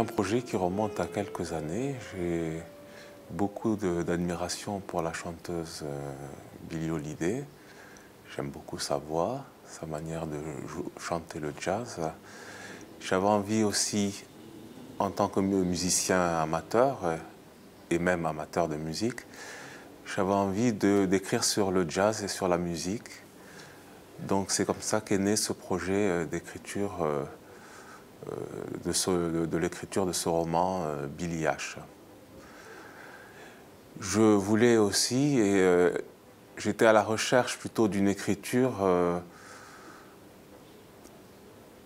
un projet qui remonte à quelques années. J'ai beaucoup d'admiration pour la chanteuse euh, Billie Holiday. J'aime beaucoup sa voix, sa manière de chanter le jazz. J'avais envie aussi, en tant que musicien amateur, euh, et même amateur de musique, j'avais envie d'écrire sur le jazz et sur la musique. Donc c'est comme ça qu'est né ce projet euh, d'écriture, de, de l'écriture de ce roman Billy H. Je voulais aussi, et euh, j'étais à la recherche plutôt d'une écriture euh,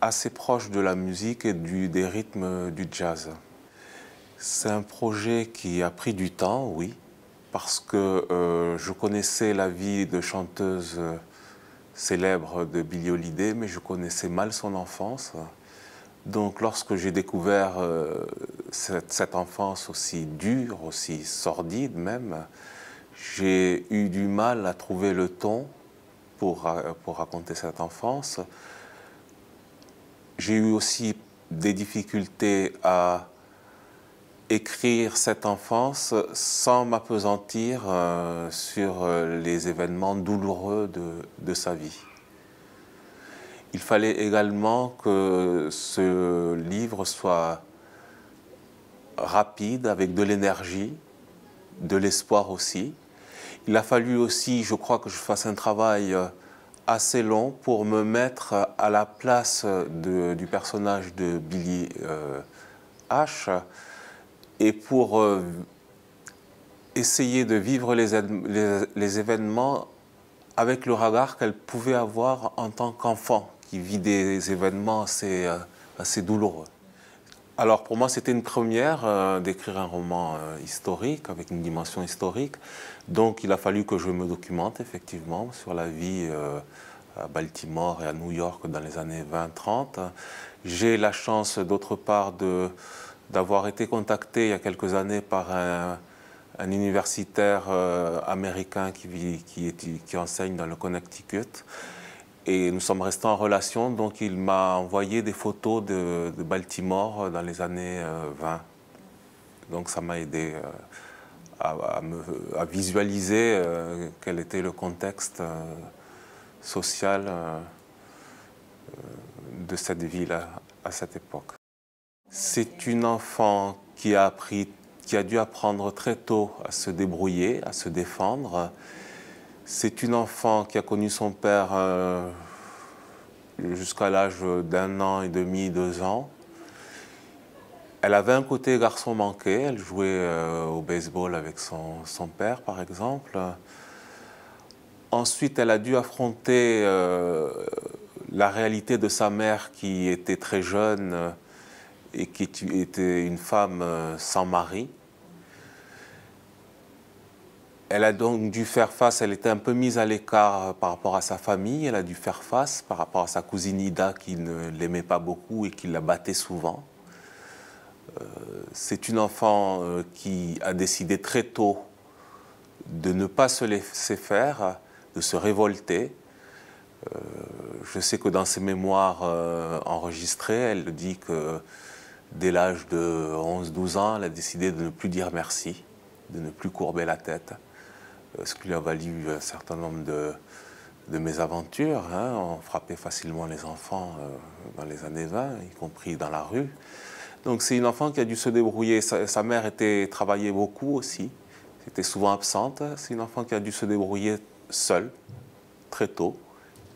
assez proche de la musique et du, des rythmes du jazz. C'est un projet qui a pris du temps, oui, parce que euh, je connaissais la vie de chanteuse célèbre de Billie Holiday, mais je connaissais mal son enfance. Donc lorsque j'ai découvert euh, cette, enfance aussi dure, aussi sordide même, j'ai eu du mal à trouver le ton pour, pour raconter cette enfance. J'ai eu aussi des difficultés à écrire cette enfance sans m'apesantir euh, sur euh, les événements douloureux de sa vie. Il fallait également que ce livre soit rapide, avec de l'énergie, de l'espoir aussi. Il a fallu aussi, je crois, que je fasse un travail assez long pour me mettre à la place du personnage de Billy euh, H et pour euh, essayer de vivre les événements avec le regard qu'elle pouvait avoir en tant qu'enfant qui vit des événements assez, euh, assez douloureux. Alors pour moi, c'était une première euh, d'écrire un roman euh, historique, avec une dimension historique. Donc il a fallu que je me documente effectivement sur la vie à Baltimore et à New York dans les années 20-30. J'ai la chance d'autre part d'avoir été contacté il y a quelques années par un, un universitaire américain qui enseigne dans le Connecticut et nous sommes restés en relation, donc il m'a envoyé des photos de, Baltimore dans les années 20. Euh, donc ça m'a aidé euh, à, visualiser euh, quel était le contexte social de cette ville à, cette époque. C'est une enfant qui a dû apprendre très tôt à se débrouiller, à se défendre. C'est une enfant qui a connu son père euh, jusqu'à l'âge d'un an et demi, deux ans. Elle avait un côté garçon manqué, elle jouait euh, au baseball avec son, père par exemple. Ensuite, elle a dû affronter euh, la réalité de sa mère qui était très jeune et qui était une femme sans mari. Elle a donc dû faire face, elle était un peu mise à l'écart par rapport à sa famille, elle a dû faire face par rapport à sa cousine Ida qui ne l'aimait pas beaucoup et qui la battait souvent. Euh, c'est une enfant euh, qui a décidé très tôt de ne pas se laisser faire, de se révolter. Euh, je sais que dans ses mémoires enregistrées, elle dit que dès l'âge de 11-12 ans, elle a décidé de ne plus dire merci, de ne plus courber la tête. Euh, ce qui lui a valu un certain nombre de, mésaventures. Hein. On frappait facilement les enfants euh, dans les années 20, y compris dans la rue. Donc c'est une enfant qui a dû se débrouiller. Sa, mère était travaillait beaucoup aussi, était souvent absente. C'est une enfant qui a dû se débrouiller seule, très tôt,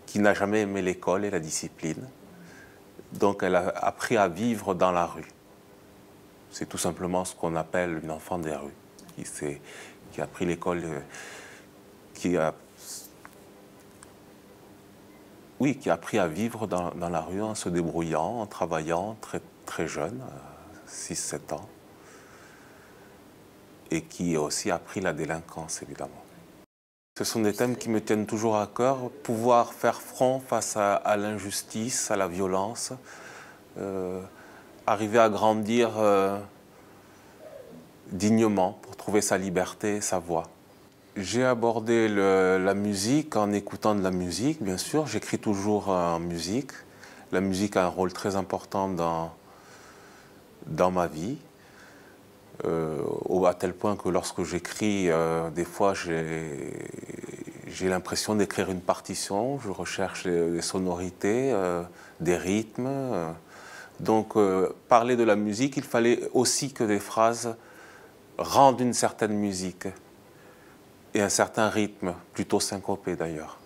qui n'a jamais aimé l'école et la discipline. Donc elle a appris à vivre dans la rue. C'est tout simplement ce qu'on appelle une enfant des rues, qui a pris l'école, euh, qui a oui, qui a appris à vivre dans, la rue en se débrouillant, en travaillant très, très jeune, 6-7 ans, et qui a aussi appris la délinquance, évidemment. Ce sont des thèmes qui me tiennent toujours à cœur, pouvoir faire front face à, l'injustice, à la violence, euh, arriver à grandir euh, dignement pour trouver sa liberté, sa voix. J'ai abordé la musique en écoutant de la musique, bien sûr. J'écris toujours en musique. La musique a un rôle très important dans, dans ma vie, à tel point que lorsque j'écris, des fois j'ai l'impression d'écrire une partition, je recherche des sonorités, des rythmes. Donc parler de la musique, il fallait aussi que des phrases rendent une certaine musique et un certain rythme, plutôt syncopé d'ailleurs.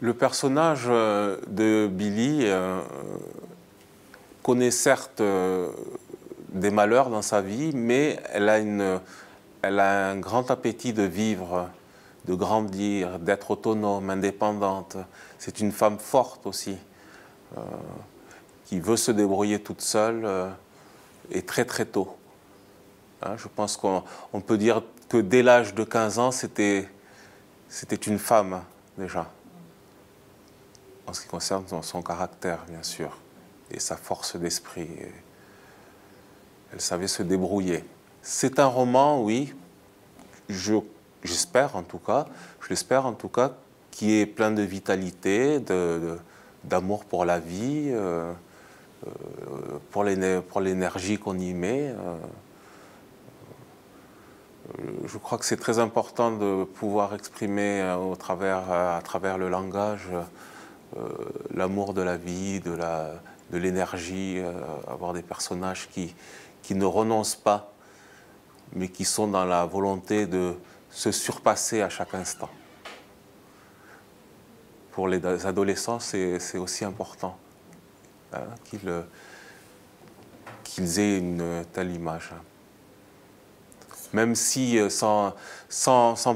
Le personnage euh, de Billy euh, connaît certes euh, des malheurs dans sa vie, mais elle a, une, elle a un grand appétit de vivre, de grandir, d'être autonome, indépendante. C'est une femme forte aussi, qui veut se débrouiller toute seule et très très tôt. Hein, je pense qu'on peut dire que dès l'âge de 15 ans, c'était une femme déjà. En ce qui concerne son, caractère, bien sûr, et sa force d'esprit. Elle savait se débrouiller. C'est un roman, oui, j'espère en tout cas, je en tout cas, qui est plein de vitalité, d'amour pour la vie, euh, euh, pour l'énergie qu'on y met. Euh, je crois que c'est très important de pouvoir exprimer euh, au travers, euh, à travers le langage l'amour de la vie, de l'énergie, de avoir des personnages qui, qui ne renoncent pas, mais qui sont dans la volonté de se surpasser à chaque instant. Pour les adolescents, c'est aussi important hein, qu'ils aient une telle image même si euh, sans,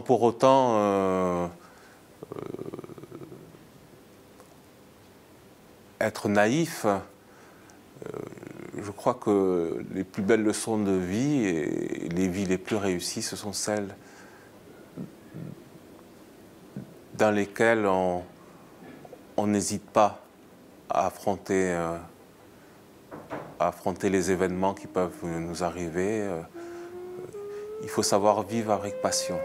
pour autant euh, euh, être naïf. je crois que les plus belles leçons de vie et les vies les plus réussies, ce sont celles dans lesquelles on n'hésite pas à affronter les événements qui peuvent nous arriver il faut savoir vivre avec passion.